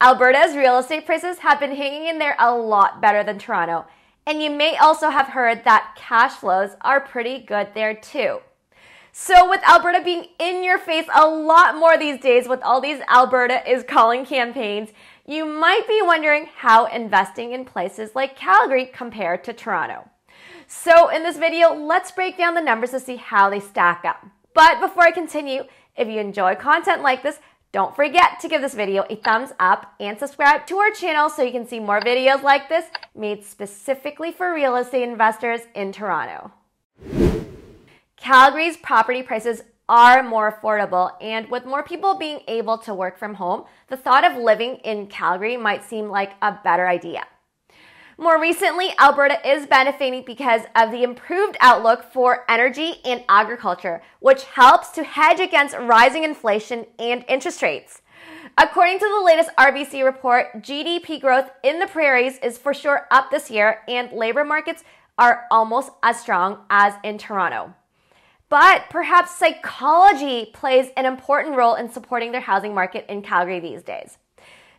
Alberta's real estate prices have been hanging in there a lot better than Toronto, and you may also have heard that cash flows are pretty good there too. So, with Alberta being in your face a lot more these days with all these Alberta is calling campaigns, you might be wondering how investing in places like Calgary compare to Toronto. So, in this video, let's break down the numbers to see how they stack up. But before I continue, if you enjoy content like this, don't forget to give this video a thumbs up and subscribe to our channel so you can see more videos like this made specifically for real estate investors in Toronto. Calgary's property prices are more affordable, and with more people being able to work from home, the thought of living in Calgary might seem like a better idea. More recently, Alberta is benefiting because of the improved outlook for energy and agriculture, which helps to hedge against rising inflation and interest rates. According to the latest RBC report, GDP growth in the prairies is for sure up this year, and labor markets are almost as strong as in Toronto. But perhaps psychology plays an important role in supporting their housing market in Calgary these days.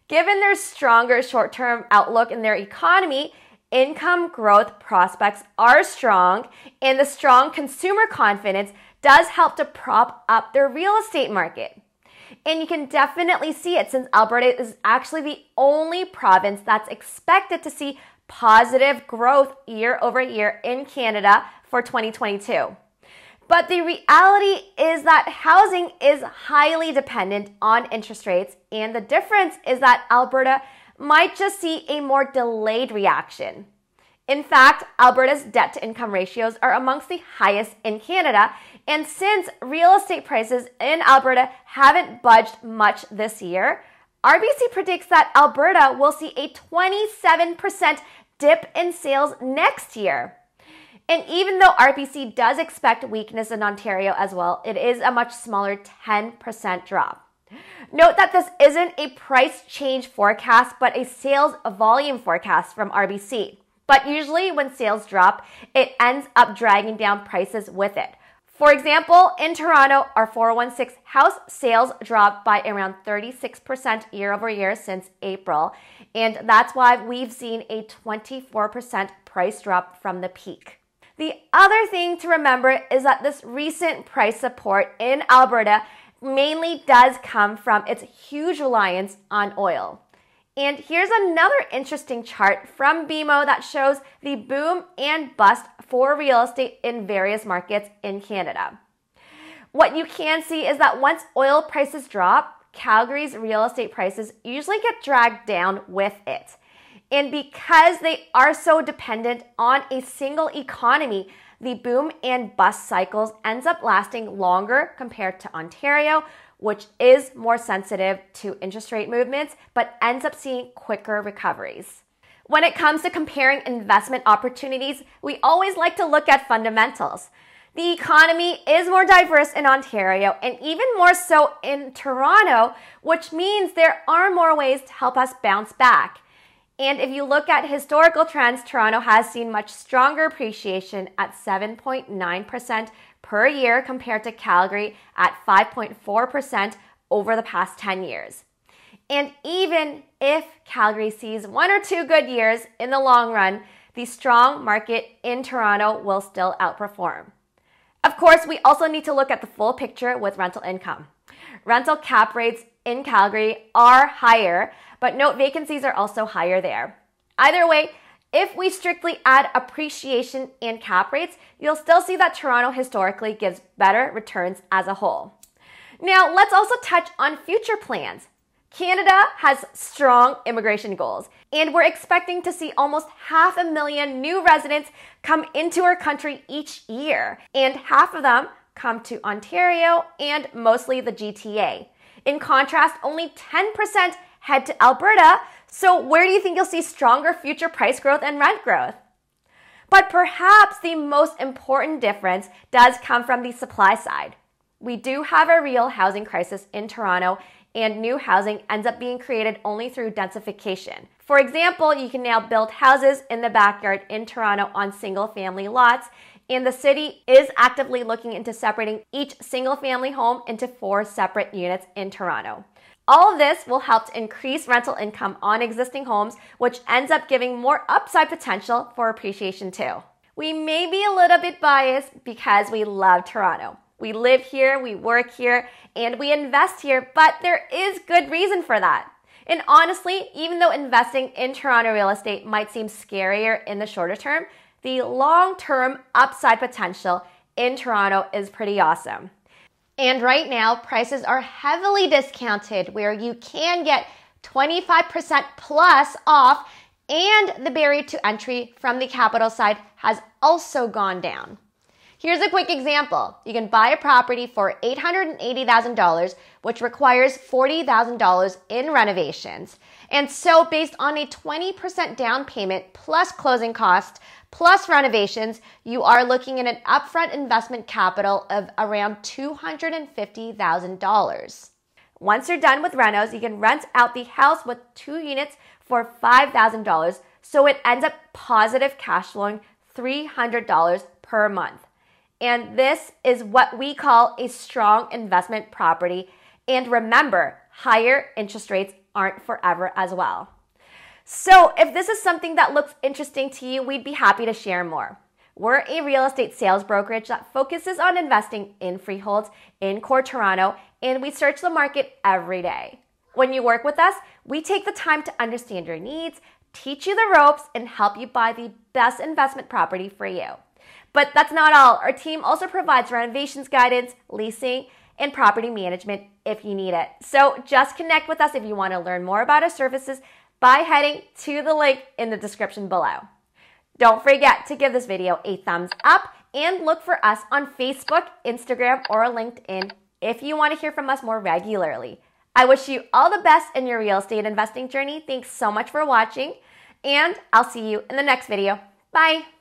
Given their stronger short term outlook in their economy, income growth prospects are strong, and the strong consumer confidence does help to prop up their real estate market. And you can definitely see it since Alberta is actually the only province that's expected to see positive growth year over year in Canada for 2022. But the reality is that housing is highly dependent on interest rates, and the difference is that Alberta might just see a more delayed reaction. In fact, Alberta's debt to income ratios are amongst the highest in Canada, and since real estate prices in Alberta haven't budged much this year, RBC predicts that Alberta will see a 27% dip in sales next year. And even though RBC does expect weakness in Ontario as well, it is a much smaller 10% drop. Note that this isn't a price change forecast, but a sales volume forecast from RBC. But usually, when sales drop, it ends up dragging down prices with it. For example, in Toronto, our 416 house sales dropped by around 36% year over year since April, and that's why we've seen a 24% price drop from the peak. The other thing to remember is that this recent price support in Alberta mainly does come from its huge reliance on oil. And here's another interesting chart from BMO that shows the boom and bust for real estate in various markets in Canada. What you can see is that once oil prices drop, Calgary's real estate prices usually get dragged down with it. And because they are so dependent on a single economy, the boom and bust cycles ends up lasting longer compared to Ontario, which is more sensitive to interest rate movements, but ends up seeing quicker recoveries. When it comes to comparing investment opportunities, we always like to look at fundamentals. The economy is more diverse in Ontario and even more so in Toronto, which means there are more ways to help us bounce back. And if you look at historical trends, Toronto has seen much stronger appreciation at 7.9% per year compared to Calgary at 5.4% over the past 10 years. And even if Calgary sees one or two good years in the long run, the strong market in Toronto will still outperform. Of course, we also need to look at the full picture with rental income. Rental cap rates in Calgary are higher, but note vacancies are also higher there. Either way, if we strictly add appreciation and cap rates, you'll still see that Toronto historically gives better returns as a whole. Now, let's also touch on future plans. Canada has strong immigration goals, and we're expecting to see almost half a million new residents come into our country each year, and half of them come to Ontario and mostly the GTA. In contrast, only 10% head to Alberta. So, where do you think you'll see stronger future price growth and rent growth? But perhaps the most important difference does come from the supply side. We do have a real housing crisis in Toronto, and new housing ends up being created only through densification. For example, you can now build houses in the backyard in Toronto on single family lots, and the city is actively looking into separating each single family home into four separate units in Toronto. All of this will help to increase rental income on existing homes, which ends up giving more upside potential for appreciation too. We may be a little bit biased because we love Toronto. We live here, we work here, and we invest here, but there is good reason for that. And honestly, even though investing in Toronto real estate might seem scarier in the shorter term, the long term upside potential in Toronto is pretty awesome. And right now, prices are heavily discounted where you can get 25% plus off, and the barrier to entry from the capital side has also gone down. Here's a quick example. You can buy a property for $880,000, which requires $40,000 in renovations. And so, based on a 20% down payment plus closing costs plus renovations, you are looking at an upfront investment capital of around $250,000. Once you're done with renos, you can rent out the house with two units for $5,000, so it ends up positive cash flowing $300 per month. And this is what we call a strong investment property. And remember, higher interest rates aren't forever as well. So, if this is something that looks interesting to you, we'd be happy to share more. We're a real estate sales brokerage that focuses on investing in freeholds in core Toronto, and we search the market every day. When you work with us, we take the time to understand your needs, teach you the ropes, and help you buy the best investment property for you. But that's not all. Our team also provides renovations guidance, leasing, and property management if you need it. So just connect with us if you want to learn more about our services by heading to the link in the description below. Don't forget to give this video a thumbs up and look for us on Facebook, Instagram, or LinkedIn if you want to hear from us more regularly. I wish you all the best in your real estate investing journey. Thanks so much for watching, and I'll see you in the next video. Bye.